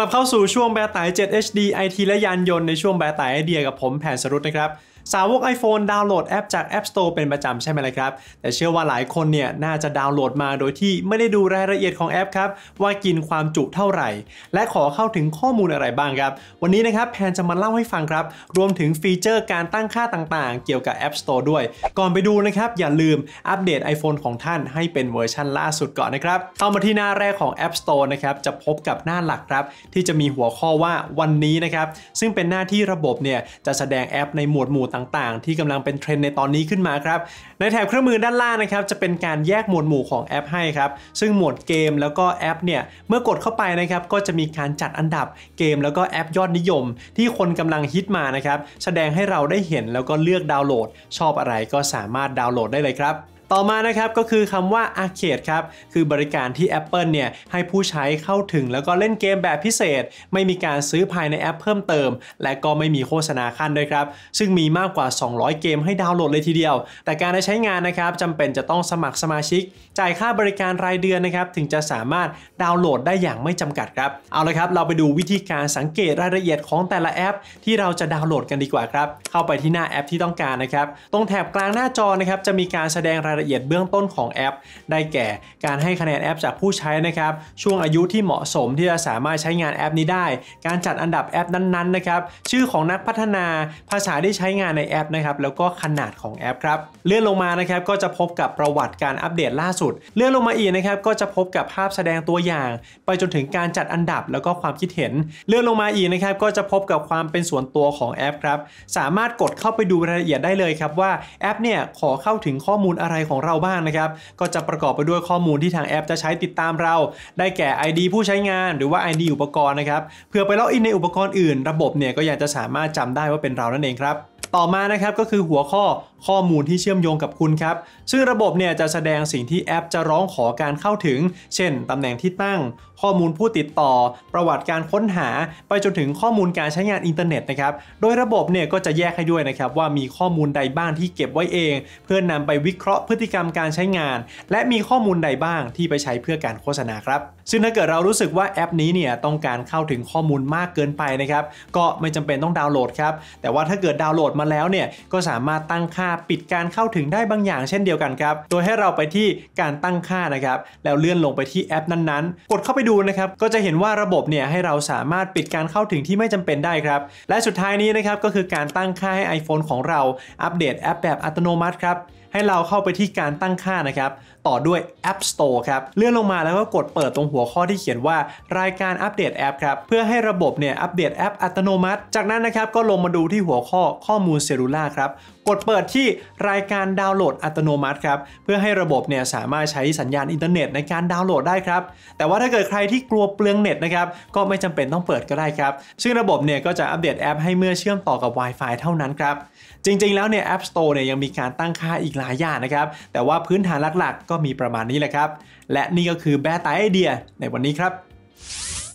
กลับเข้าสู่ช่วงแบตไต7 HD IT และยานยนต์ในช่วงแบไต๋ไอเดียกับผมแพนสรุปนะครับ สาวก iPhone ดาวน์โหลดแอปจาก App Store เป็นประจำใช่ไหมล่ะครับ แต่เชื่อว่าหลายคนเนี่ยน่าจะดาวน์โหลดมาโดยที่ไม่ได้ดูรายละเอียดของแอปครับ ว่ากินความจุเท่าไหร่ และขอเข้าถึงข้อมูลอะไรบ้างครับ วันนี้นะครับแพนจะมาเล่าให้ฟังครับ รวมถึงฟีเจอร์การตั้งค่าต่างๆ เกี่ยวกับ App Store ด้วย ก่อนไปดูนะครับอย่าลืมอัปเดต iPhone ของท่านให้เป็นเวอร์ชันล่าสุดก่อนนะครับเข้ามาที่หน้าแรกของ App Store นะครับจะพบกับหน้าหลักครับ ที่จะมีหัวข้อว่าวันนี้นะครับซึ่งเป็นหน้าที่ระบบเนี่ยจะแสดงแอปในหมวดหมู่ต่างๆ ที่กำลังเป็นเทรนด์ในตอนนี้ขึ้นมาครับ ในแถบเครื่องมือด้านล่างนะครับจะเป็นการแยกหมวดหมู่ของแอปให้ครับ ซึ่งหมวดเกมแล้วก็แอปเนี่ยเมื่อกดเข้าไปนะครับก็จะมีการจัดอันดับเกมแล้วก็แอปยอดนิยม ที่คนกำลังฮิตมานะครับแสดงให้เราได้เห็นแล้วก็เลือกดาวน์โหลด ชอบอะไรก็สามารถดาวน์โหลดได้เลยครับ ต่อมานะครับก็คือคำว่า Arcade ครับ คือบริการที่ Apple เนี่ยให้ผู้ใช้เข้าถึงแล้วก็เล่นเกมแบบพิเศษ ไม่มีการซื้อภายในแอปเพิ่มเติม และก็ไม่มีโฆษณาขั้นด้วยครับ ซึ่งมีมากกว่า 200 เกมให้ดาวน์โหลดเลยทีเดียว แต่การได้ใช้งานนะครับจำเป็นจะต้องสมัครสมาชิก จ่ายค่าบริการรายเดือนนะครับถึงจะสามารถดาวน์โหลดได้อย่างไม่จำกัดครับเอาละครับเราไปดูวิธีการสังเกตรายละเอียดของแต่ละแอป ที่เราจะดาวน์โหลดกันดีกว่าครับเข้าไปที่หน้าแอปที่ต้องการนะครับตรงแถบกลางหน้าจอนะครับจะมีการแสดงรายละเอียดเบื้องต้นของแอป ได้แก่การให้คะแนนแอปจากผู้ใช้นะครับ ช่วงอายุที่เหมาะสมที่จะสามารถใช้งานแอปนี้ได้ การจัดอันดับแอปนั้นๆนะครับ ชื่อของนักพัฒนา ภาษาที่ใช้งานในแอปนะครับ แล้วก็ขนาดของแอปครับ เลื่อนลงมานะครับ ก็จะพบกับประวัติการอัปเดตล่าสุด เลื่อนลงมาอีกนะครับ ก็จะพบกับภาพแสดงตัวอย่าง ไปจนถึงการจัดอันดับแล้วก็ความคิดเห็น เลื่อนลงมาอีกนะครับ ก็จะพบกับความเป็นส่วนตัวของแอปครับ สามารถกดเข้าไปดูรายละเอียดได้เลยครับว่าแอปเนี่ยขอเข้าถึงข้อมูลอะไรของเราบ้างนะครับก็จะประกอบไปด้วยข้อมูลที่ทางแอปจะใช้ติดตามเรา ได้แก่ ID ผู้ใช้งานหรือว่า ID อุปกรณ์นะครับเพื่อไปล็อกอินในอุปกรณ์อื่น ระบบเนี่ยก็ยังจะสามารถจำได้ว่าเป็นเรานั่นเองครับต่อมานะครับก็คือหัวข้อข้อมูลที่เชื่อมโยงกับคุณครับ ซึ่งระบบเนี่ยจะแสดงสิ่งที่แอปจะร้องขอการเข้าถึง เช่น ตำแหน่งที่ตั้ง ข้อมูลผู้ติดต่อ ประวัติการค้นหา ไปจนถึงข้อมูลการใช้งานอินเทอร์เน็ตนะครับ โดยระบบเนี่ยก็จะแยกให้ด้วยนะครับว่ามีข้อมูลใดบ้างที่เก็บไว้เอง เพื่อนนำไปวิเคราะห์พฤติกรรมการใช้งาน และมีข้อมูลใดบ้างที่ไปใช้เพื่อการโฆษณาครับ ซึ่งถ้าเกิดเรารู้สึกว่าแอปนี้เนี่ยต้องการเข้าถึงข้อมูลมากเกินไปนะครับ ก็ไม่จำเป็นต้องดาวน์โหลดครับ แต่ว่าถ้าเกิดดาวน์โหลดมาแล้วเนี่ยก็สามารถตั้งค่าปิดการเข้าถึงได้บางอย่างเช่นเดียวกันครับ โดยให้เราไปที่การตั้งค่านะครับ แล้วเลื่อนลงไปที่แอปนั้นๆ กดเข้าไปดูนะครับ ก็จะเห็นว่าระบบเนี่ยให้เราสามารถปิดการเข้าถึงที่ไม่จำเป็นได้ครับ และสุดท้ายนี้นะครับก็คือการตั้งค่าให้ iPhone ของเราอัปเดตแอปแบบอัตโนมัติครับให้เราเข้าไปที่การตั้งค่านะครับ ต่อด้วย App Store ครับ เลื่อนลงมาแล้วก็กดเปิดตรงหัวข้อที่เขียนว่ารายการอัปเดตแอปครับ เพื่อให้ระบบเนี่ยอัปเดตแอปอัตโนมัติ จากนั้นนะครับก็ลงมาดูที่หัวข้อข้อมูลเซลลูลาร์ครับ กดเปิดที่รายการดาวน์โหลดอัตโนมัติครับ เพื่อให้ระบบเนี่ยสามารถใช้สัญญาณอินเทอร์เน็ตในการดาวน์โหลดได้ครับ แต่ว่าถ้าเกิดใครที่กลัวเปลืองเน็ตนะครับ ก็ไม่จำเป็นต้องเปิดก็ได้ครับ ซึ่งระบบเนี่ยก็จะอัปเดตแอปให้เมื่อเชื่อมต่อกับ Wi-Fi เท่านั้นครับ จริง ๆ แล้วเนี่ย App Store เนี่ยยังมีการตั้งค่าอีกหลายอย่างนะครับ แต่ว่าพื้นฐานหลักๆ ก็มีประมาณนี้แหละครับ และนี่ก็คือแบไต๋ไอเดียในวันนี้ครับ